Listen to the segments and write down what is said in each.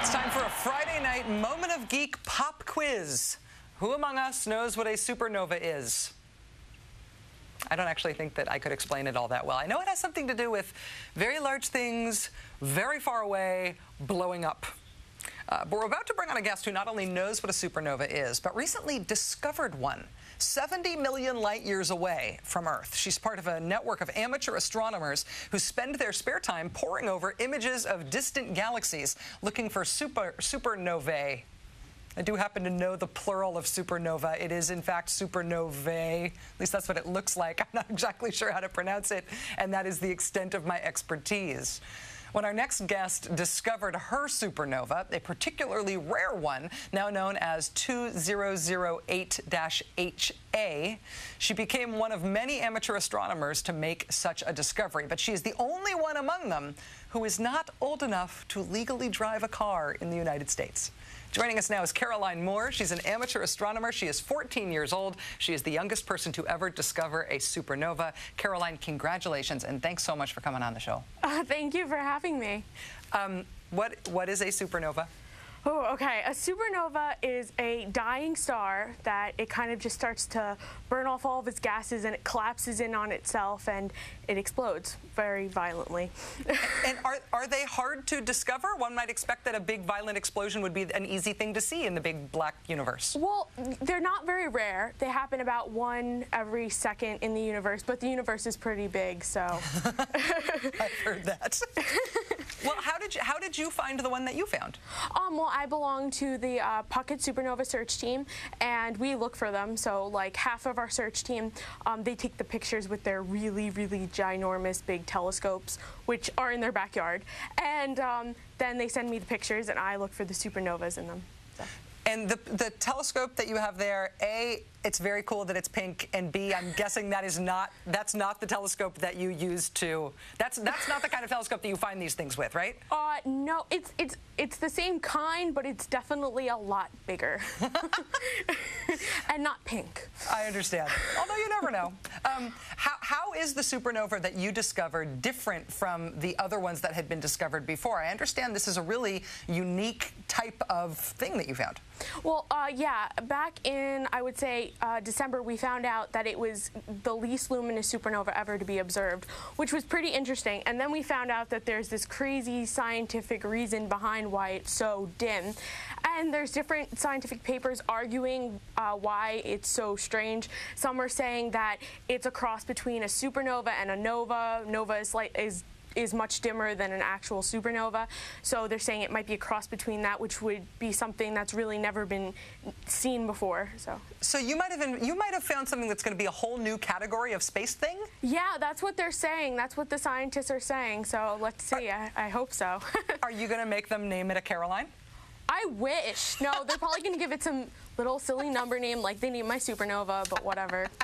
It's time for a Friday night Moment of Geek pop quiz. Who among us knows what a supernova is? I don't actually think that I could explain it all that well. I know it has something to do with very large things, very far away, blowing up. Uh, but we're about to bring on a guest who not only knows what a supernova is, but recently discovered one 70 million light years away from Earth. She's part of a network of amateur astronomers who spend their spare time poring over images of distant galaxies looking for super, supernovae. I do happen to know the plural of supernova. It is, in fact, supernovae. At least that's what it looks like. I'm not exactly sure how to pronounce it, and that is the extent of my expertise. When our next guest discovered her supernova, a particularly rare one, now known as 2008-HA, she became one of many amateur astronomers to make such a discovery. But she is the only one among them who is not old enough to legally drive a car in the United States. Joining us now is Caroline Moore. She's an amateur astronomer. She is 14 years old. She is the youngest person to ever discover a supernova. Caroline, congratulations, and thanks so much for coming on the show. Uh, thank you for having me. Um, what, what is a supernova? Oh, okay. A supernova is a dying star that it kind of just starts to burn off all of its gases and it collapses in on itself and it explodes very violently. and are, are they hard to discover? One might expect that a big violent explosion would be an easy thing to see in the big black universe. Well, they're not very rare. They happen about one every second in the universe, but the universe is pretty big, so. I've heard that. well, how did you how did you find the one that you found? Um, well, I belong to the uh, Puckett Supernova search team, and we look for them. So, like half of our search team, um, they take the pictures with their really, really ginormous big telescopes, which are in their backyard, and um, then they send me the pictures, and I look for the supernovas in them. So. And the, the telescope that you have there, A, it's very cool that it's pink, and B, I'm guessing that is not that's not the telescope that you use to that's that's not the kind of telescope that you find these things with, right? Uh, no, it's it's it's the same kind, but it's definitely a lot bigger, and not pink. I understand. Although you never know. Um, how how is the supernova that you discovered different from the other ones that had been discovered before? I understand this is a really unique type of thing that you found. Well, uh, yeah, back in I would say uh, December, we found out that it was the least luminous supernova ever to be observed, which was pretty interesting. And then we found out that there's this crazy scientific reason behind why it's so dim. And there's different scientific papers arguing uh, why it's so strange. Some are saying that it's a cross between a supernova and a nova. Nova is, like, is is much dimmer than an actual supernova. So they're saying it might be a cross between that, which would be something that's really never been seen before. So. So you might have been, you might have found something that's going to be a whole new category of space thing. Yeah, that's what they're saying. That's what the scientists are saying. So let's see. Are, I, I hope so. are you going to make them name it a Caroline? I wish. No, they're probably going to give it some little silly number name like they need my supernova, but whatever.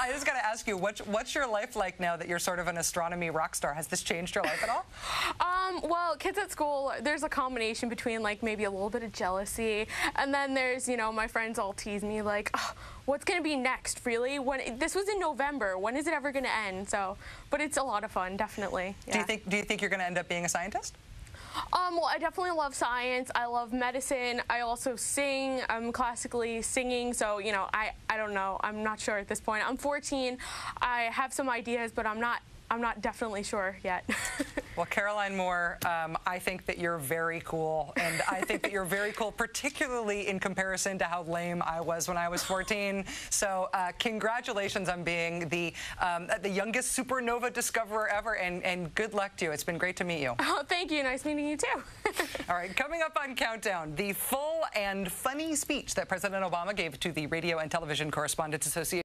I just got to ask you, what's, what's your life like now that you're sort of an astronomy rock star? Has this changed your life at all? Um, well, kids at school, there's a combination between like maybe a little bit of jealousy, and then there's, you know, my friends all tease me like, oh, what's going to be next, really? When This was in November. When is it ever going to end? So, but it's a lot of fun, definitely. Yeah. Do you think, do you think you're going to end up being a scientist? Um, well, I definitely love science. I love medicine. I also sing. I'm classically singing, so you know, I I don't know. I'm not sure at this point. I'm 14. I have some ideas, but I'm not I'm not definitely sure yet. well, Caroline Moore, um, I think that you're very cool, and I think that you're very cool, particularly in comparison to how lame I was when I was 14. So, uh, congratulations on being the um, the youngest supernova discoverer ever, and, and good luck to you. It's been great to meet you. Oh, thank you. Nice meeting you too. All right, coming up on Countdown, the full and funny speech that President Obama gave to the Radio and Television Correspondents Association.